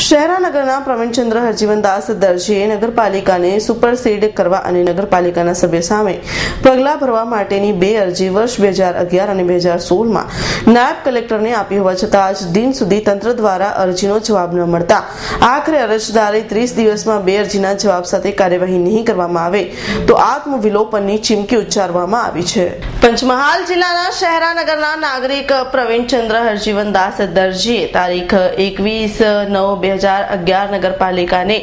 શહેરાનગરના પ્રવીણચંદ્ર હરજીવનદાસ દરજીએ નગરપાલિકાને સુપરસીડ કરવા અને નગરપાલિકાના સભ્ય સામે પગલાં ભરવા માટેની બે અરજી વર્ષ બે હજાર અગિયાર અને બે હજાર સોળમાં. નાયબ કલેક્ટરને આપી હોવા છતાં આજ દિન સુધી તંત્ર દ્વારા અરજીનો જવાબ ન મળતા. આખરે અરજદારે ત્રીસ દિવસમાં બે અરજીના જવાબ સાથે કાર્યવાહી નહીં કરવામાં આવે તો આત્મવિલોપનની ચીમકી ઉચ્ચારવામાં આવી છે. પંચમહાલ જિલ્લાના શહેરાનગરના નાગરિક પ્રવીણચંદ્ર હરજીવનદાસ દરજીએ તારીખ એકવીસ નવ બે હજાર અગિયાર નગરપાલિકાને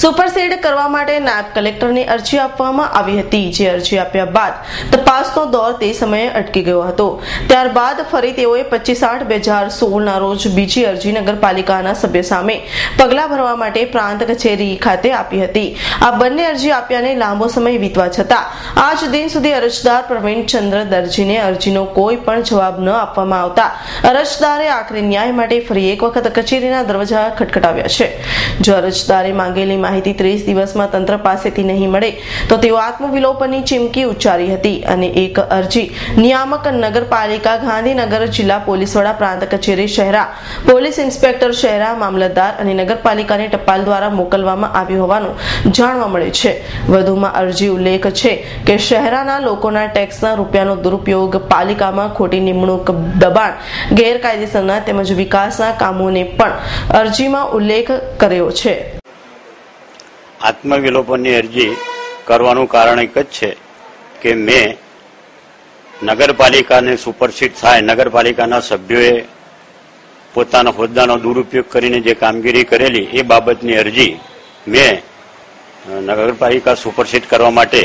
સુપરસીડ કરવા માટે નાયબ કલેક્ટરને અરજી આપવામાં આવી હતી. જે અરજી આપ્યા બાદ તપાસનો દોર તે સમયે અટકી ગયો હતો. ત્યારબાદ ફરી તેઓએ પચીસ આઠ બે હજાર સોળના રોજ બીજી અરજી નગરપાલિકાના સભ્ય સામે પગલાં ભરવા માટે પ્રાંત કચેરી ખાતે આપી હતી. આ બંને અરજી આપ્યાને લાંબો સમય વીતવા છતાં આજ દિન સુધી અરજદાર પ્રવીણચંદ્ર દરજીને અરજીનો કોઈ પણ જવાબ ન આપવામાં આવતા. અરજદારે આખરે ન્યાય માટે ફરી એક વખત કચેરીના દરવાજા ખટખટાવ્યા છે. જો અરજદારે માંગેલી માહિતી ત્રીસ દિવસમાં તંત્ર પાસેથી નહીં મળે, તો તેઓ આત્મવિલોપનની ચીમકી ઉચ્ચારી હતી અને એક અરજી નિયામક નગરપાલિકા ગાંધીનગર જિલ્લા પોલીસ વડા પ્રાંત કચેરી શહેરા, પોલીસ ઇન્સ્પેક્ટર શહેરા, મામલતદાર અને નગરપાલિકાને ટપાલ દ્વારા મોકલવામાં આવ્યું હોવાનું જાણવા મળે છે. વધુમાં અરજી ઉલ્લેખ છે કે શહેરાના લોકોના ટેક્સના રૂપિયાનો દુરુપયોગ, પાલિકામાં ખોટી નિમણૂક, દબાણ, ગેરકાયદેસરના તેમજ વિકાસના કામોને પણ અરજીમાં ઉલ્લેખ કર્યો છે. આત્મવિલોપનની અરજી કરવાનું કારણ એક જ છે કે મેં નગરપાલિકાને સુપરસીડ થાય, નગરપાલિકાના સભ્યોએ પોતાના હોદ્દાનો દુરુપયોગ કરીને જે કામગીરી કરેલી, એ બાબતની અરજી મેં નગરપાલિકા સુપરસીડ કરવા માટે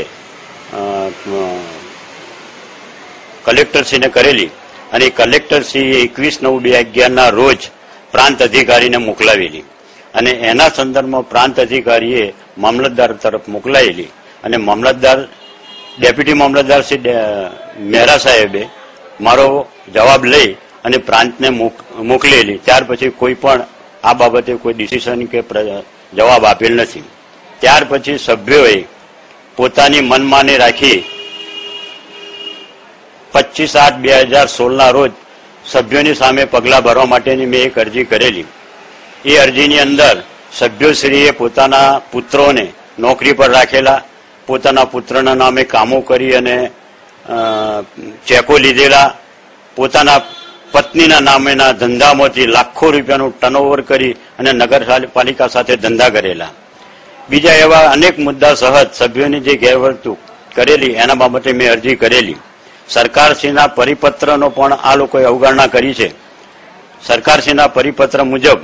કલેક્ટરશ્રીને કરેલી અને કલેક્ટરશ્રીએ એકવીસ નવ બે અગિયારના રોજ પ્રાંત અધિકારીને મોકલાવેલી. અને એના સંદર્ભમાં પ્રાંત અધિકારીએ મામલતદાર તરફ મોકલાયેલી. અને મામલતદાર, ડેપ્યુટી મામલતદાર શ્રી મહેરા સાહેબે મારો જવાબ લઈ અને પ્રાંતને મોકલેલી. ત્યાર પછી કોઈ પણ આ બાબતે કોઈ ડિસિશન કે જવાબ આપેલ નથી. ત્યાર પછી સભ્યોએ પોતાની મનમાની રાખી પચીસ આઠ બે હજાર સોળના રોજ સભ્યોની સામે પગલાં ભરવા માટેની મેં એક અરજી કરેલી. એ અરજીની અંદર સભ્યશ્રીએ પોતાના પુત્રોને નોકરી પર રાખેલા, પોતાના પુત્રના નામે કામો કરી અને ચેકો લીધેલા, પોતાના પત્નીના નામેના ધંધામાંથી લાખો રૂપિયાનું ટર્નઓવર કરી અને નગરપાલિકા સાથે ધંધા કરેલા. બીજા એવા અનેક મુદ્દા સહજ સભ્યોની જે ગેરવર્તુક કરેલી, એના બાબતે મેં અરજી કરેલી. સરકારશ્રીના પરિપત્રનો પણ આ લોકોએ અવગણના કરી છે. સરકારશ્રીના પરિપત્ર મુજબ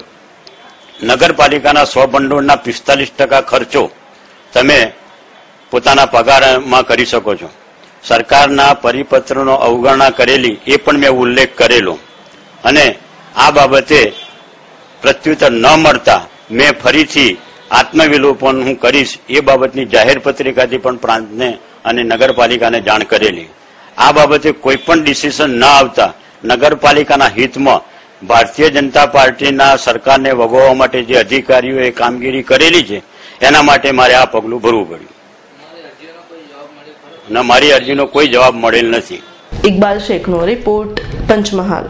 નગરપાલિકાના સ્વભંડોળના પિસ્તાલીસ ટકા ખર્ચો તમે પોતાના પગારમાં કરી શકો છો. સરકારના પરિપત્રનો અવગણના કરેલી એ પણ મેં ઉલ્લેખ કરેલો. અને આ બાબતે પ્રત્યુત્તર ન મળતા મેં ફરીથી આત્મવિલોપન હું કરીશ એ બાબતની જાહેર પત્રિકાથી પણ પ્રાંતને અને નગરપાલિકાને જાણ કરેલી. આ બાબતે કોઈ પણ ડિસિઝન ન આવતા નગરપાલિકાના હિતમાં ભારતીય જનતા પાર્ટીના સરકારને વગોવવા માટે જે અધિકારીઓએ કામગીરી કરેલી છે, એના માટે મારે આ પગલું ભરવું પડ્યું. ના, મારી અરજીનો કોઈ જવાબ મળેલ નથી. ઇકબાલ શેખનો રિપોર્ટ પંચમહાલ.